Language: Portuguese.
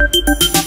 Música